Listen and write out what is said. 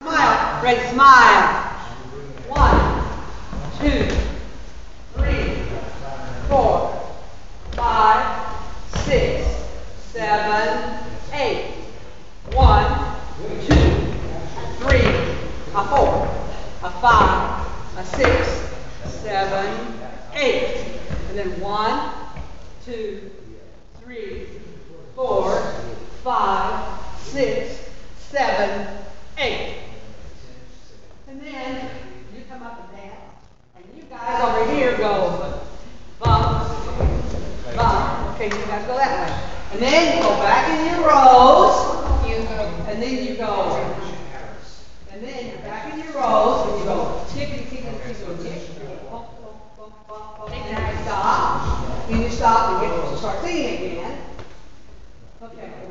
Smile. Ready, smile. One, two, three, four, five, six, seven, eight. One, two, three, a four, a five, a six, seven, eight. And then one, two, three, four, five, six, Okay, you guys go that way. And then you go back in your rows. And then you go. And then you're back in your rows and you go tick and tick and tick and tick. And then you stop. Then you stop and get, to start singing again. Okay.